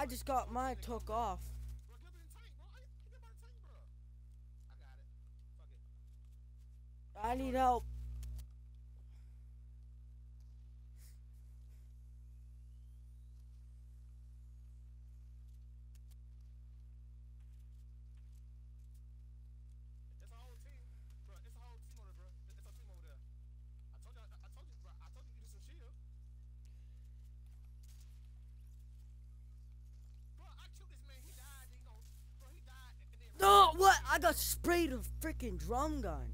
I just got my took off. I need help. got sprayed with freaking drum gun.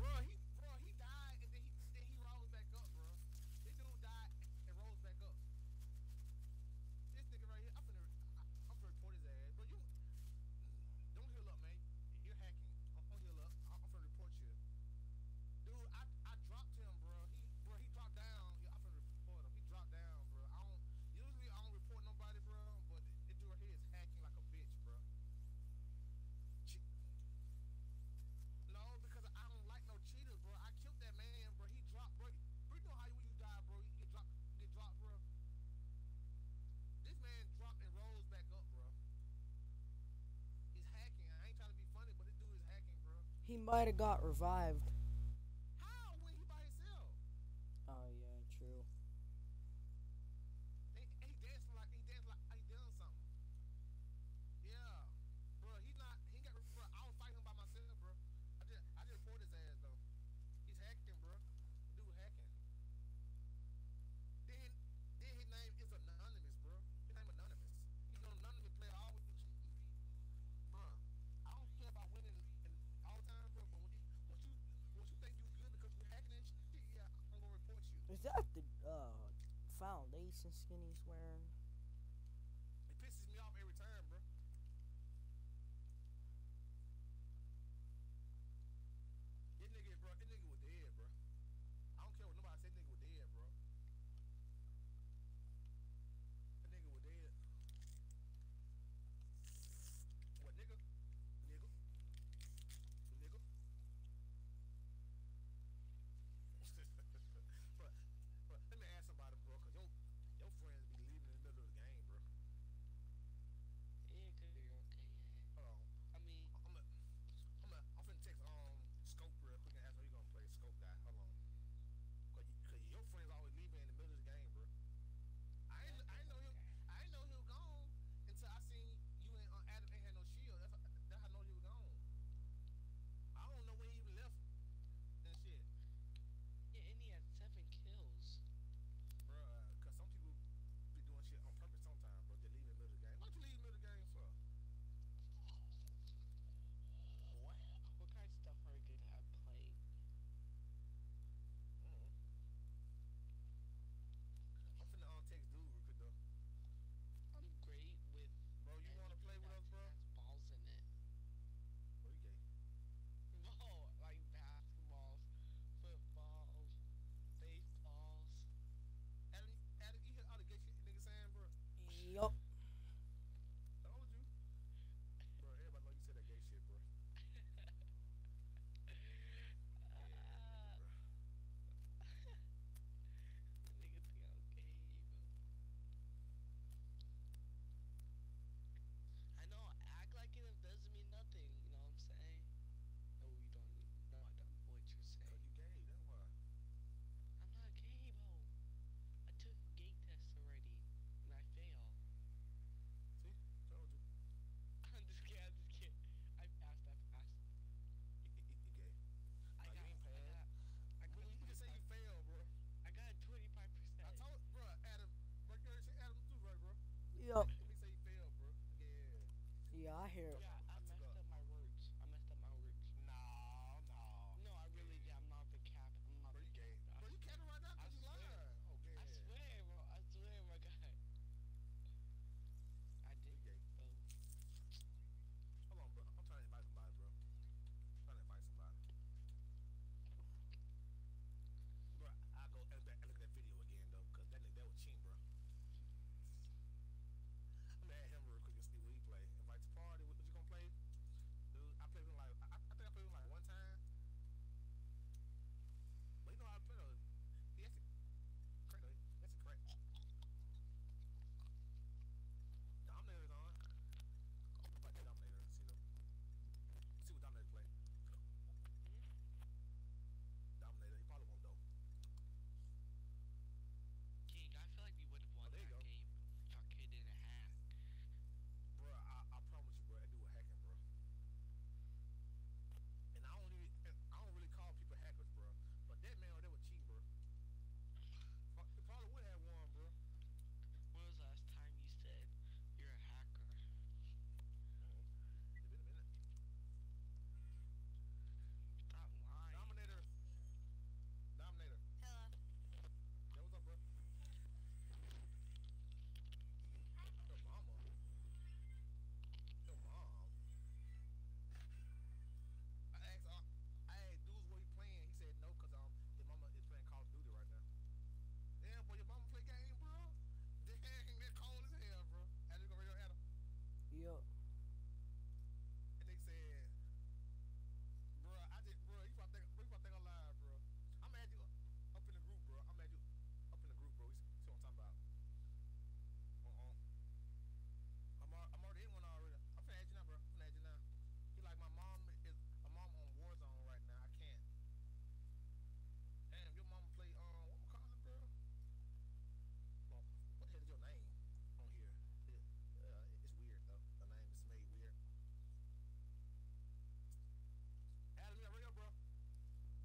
he might have got revived. Got the uh, foundation skinny's wearing?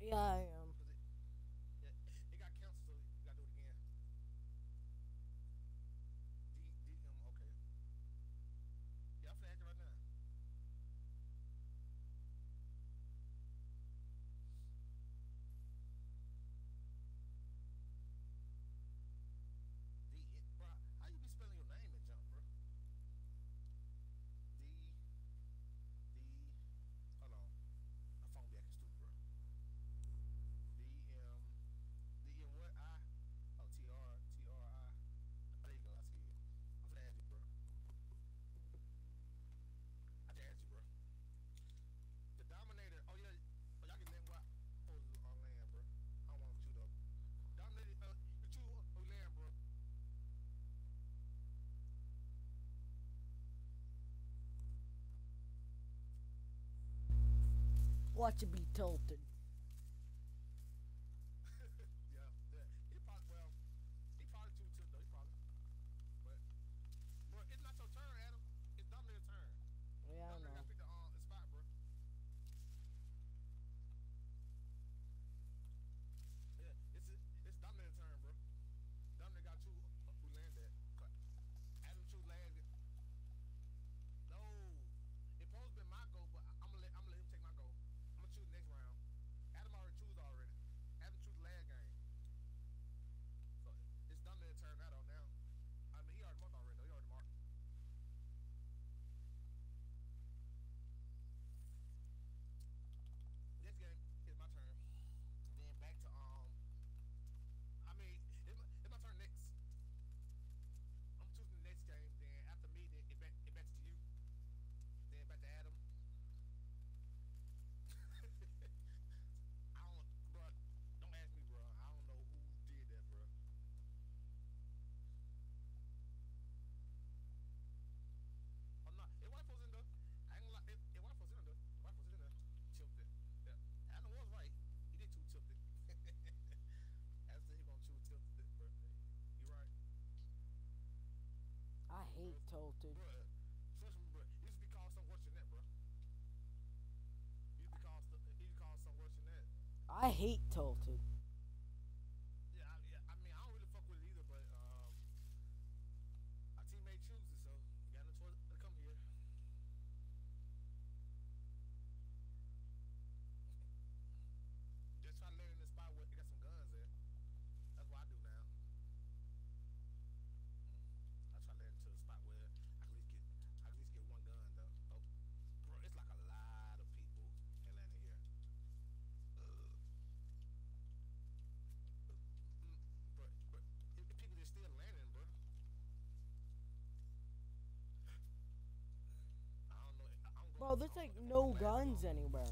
Yeah. Watch it be tilted. Tilted. Bruh, trust me. It used to be called something worse than that, it used to be called something worse than that. I hate tilted. Oh, there's like no guns anywhere.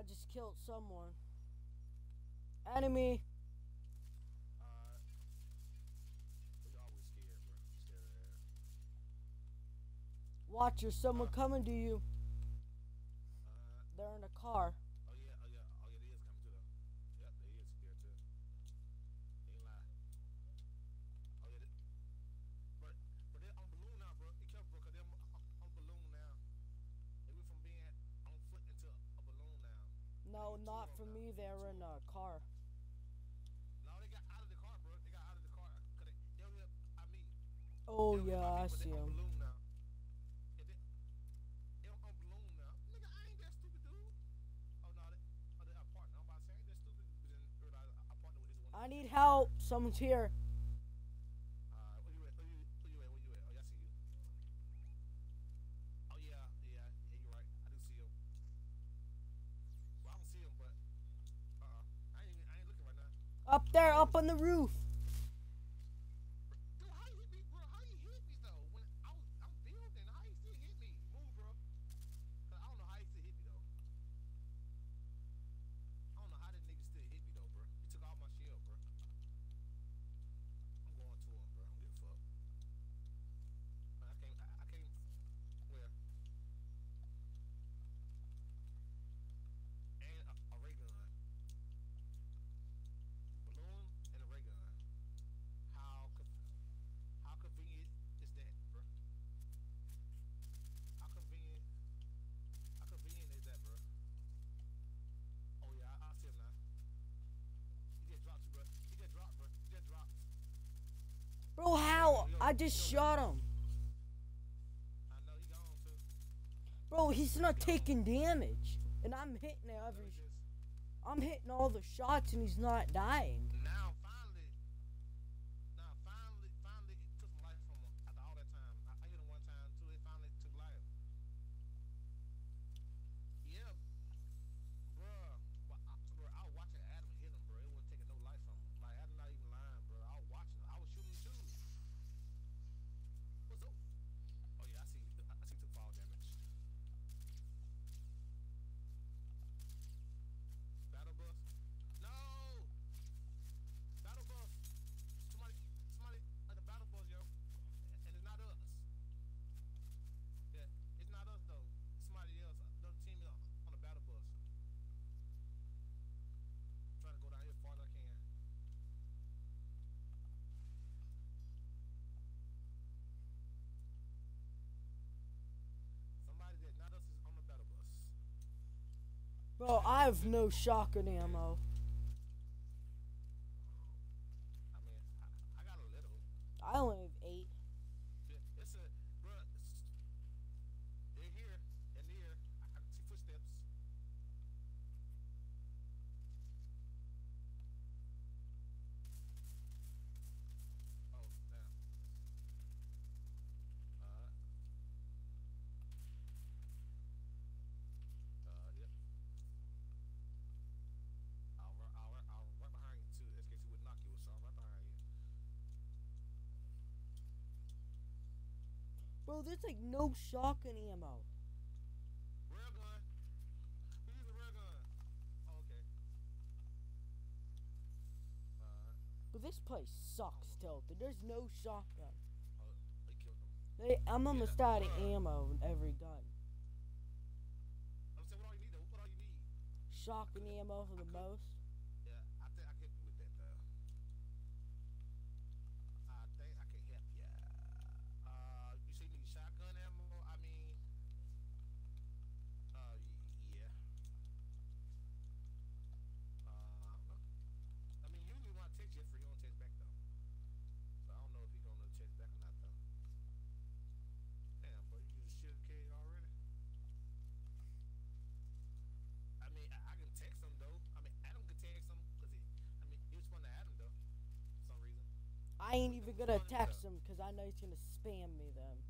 I just killed someone. Enemy. Uh, scared, scared Watch, there's someone uh, coming to you. Uh, They're in a car. not for me. They were in a car. No, they got out of the car, bro. They got out of the car. They, they I mean, oh, yeah, I, mean, I see him. Oh, oh, I need help. Someone's here. up on the roof. just shot him. Bro, he's not taking damage. And I'm hitting every... I'm hitting all the shots and he's not dying. Bro, I have no shotgun ammo. There's like no shotgun ammo. Gun. A gun. Oh, okay. Uh-huh. But this place sucks, Tilted. There's no shotgun. Oh, they I'm almost yeah. out of ammo in every gun. I'm saying, what you need, though? What you need? Shotgun ammo for the most. even gonna attack him because I know he's gonna spam me then.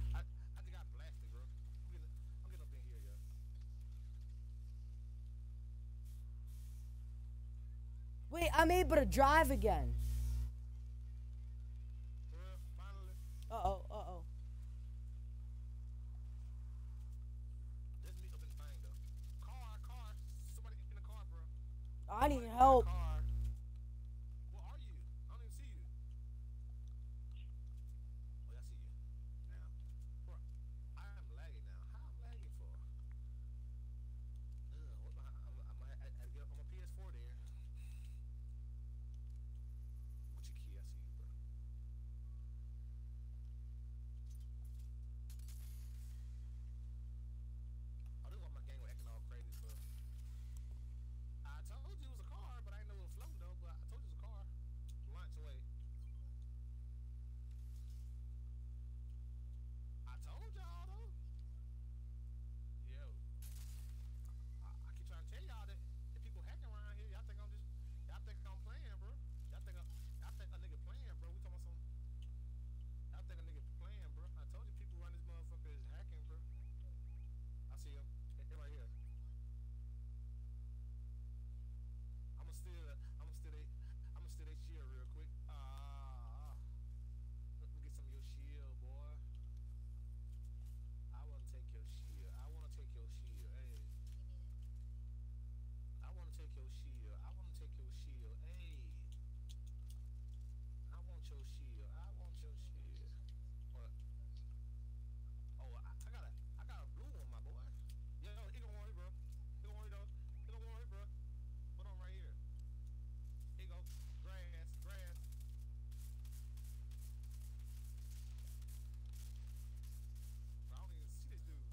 I'm able to drive again. Uh oh.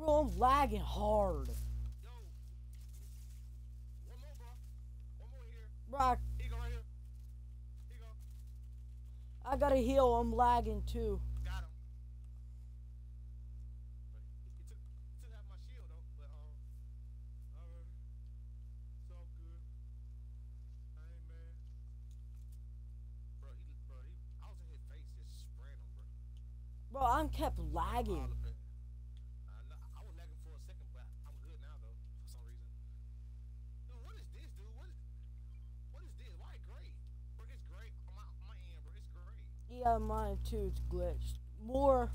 Bro, I'm lagging hard. Yo. One more, bro. One more here. Here go right here. Here go. I gotta heal. I'm lagging too. Got him. It took, it took half my shield though, but um, alright. It's all good. Bro, he, bro, he, I was in his face just spraying him, bro. Bro, I'm kept lagging. yeah, mine too is glitched. More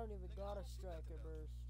don't even got a striker burst.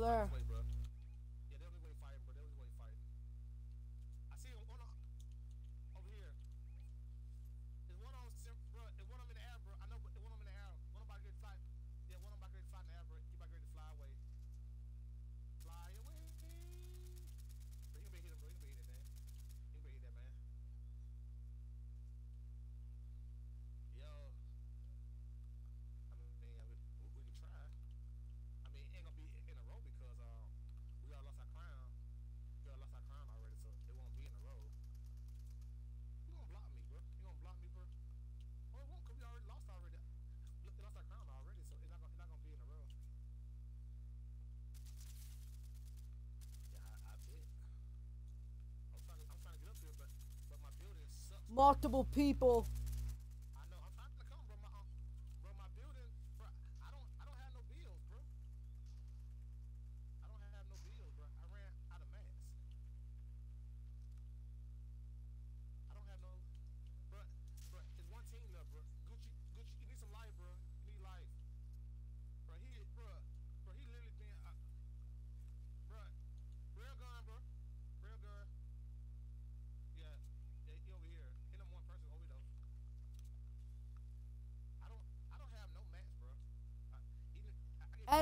there. multiple people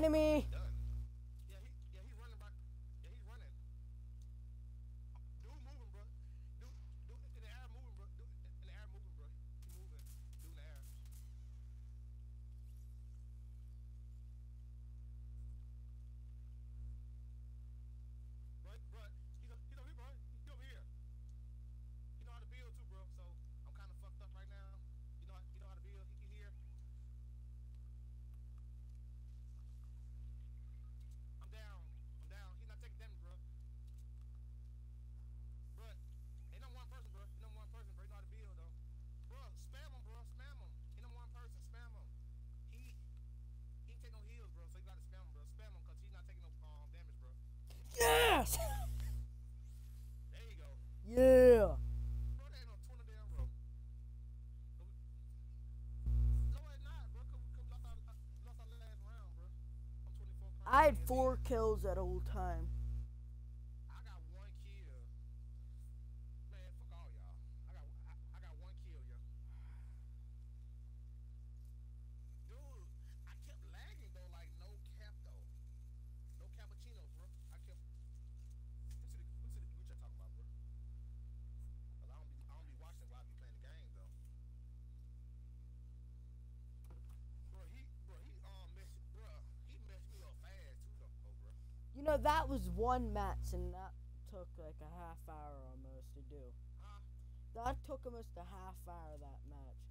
me I had four kills at all time. that was one match, and that took like a half hour almost to do. That took almost a half hour that match.